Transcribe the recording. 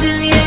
billion.